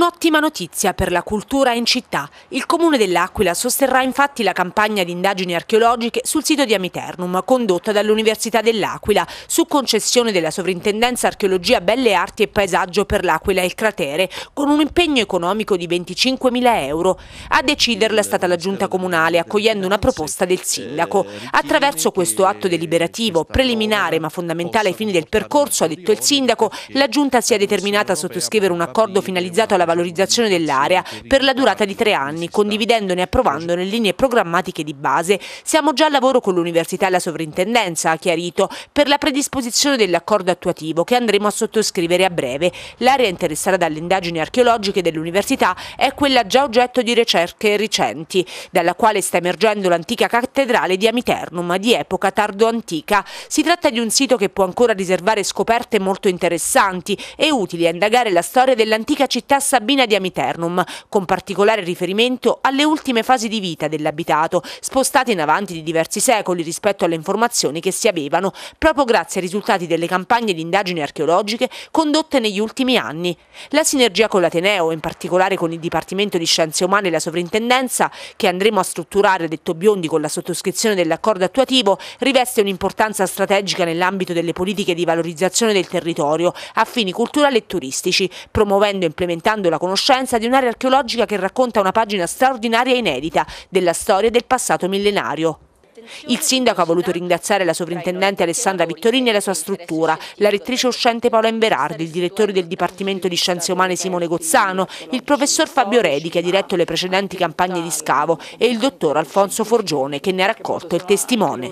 Un'ottima notizia per la cultura in città. Il comune dell'Aquila sosterrà infatti la campagna di indagini archeologiche sul sito di Amiternum, condotta dall'Università dell'Aquila, su concessione della Sovrintendenza Archeologia Belle Arti e Paesaggio per l'Aquila e il cratere, con un impegno economico di 25.000 euro. A deciderla è stata la giunta comunale, accogliendo una proposta del sindaco. Attraverso questo atto deliberativo, preliminare ma fondamentale ai fini del percorso, ha detto il sindaco, la giunta si è determinata a sottoscrivere un accordo finalizzato alla valorizzazione dell'area per la durata di tre anni, condividendone e approvandone linee programmatiche di base. Siamo già al lavoro con l'Università e la Sovrintendenza, ha chiarito, per la predisposizione dell'accordo attuativo che andremo a sottoscrivere a breve. L'area interessata dalle indagini archeologiche dell'Università è quella già oggetto di ricerche recenti, dalla quale sta emergendo l'antica cattedrale di Amiternum di epoca tardo-antica. Si tratta di un sito che può ancora riservare scoperte molto interessanti e utili a indagare la storia dell'antica città Sabina di Amiternum, con particolare riferimento alle ultime fasi di vita dell'abitato, spostate in avanti di diversi secoli rispetto alle informazioni che si avevano, proprio grazie ai risultati delle campagne di indagini archeologiche condotte negli ultimi anni. La sinergia con l'Ateneo, in particolare con il Dipartimento di Scienze Umane e la Sovrintendenza, che andremo a strutturare, detto Biondi, con la sottoscrizione dell'accordo attuativo, riveste un'importanza strategica nell'ambito delle politiche di valorizzazione del territorio a fini culturali e turistici, promuovendo e implementando la conoscenza di un'area archeologica che racconta una pagina straordinaria e inedita della storia del passato millenario. Il sindaco ha voluto ringraziare la sovrintendente Alessandra Vittorini e la sua struttura, la rettrice uscente Paola Inverardi, il direttore del Dipartimento di Scienze Umane Simone Gozzano, il professor Fabio Redi che ha diretto le precedenti campagne di scavo e il dottor Alfonso Forgione che ne ha raccolto il testimone.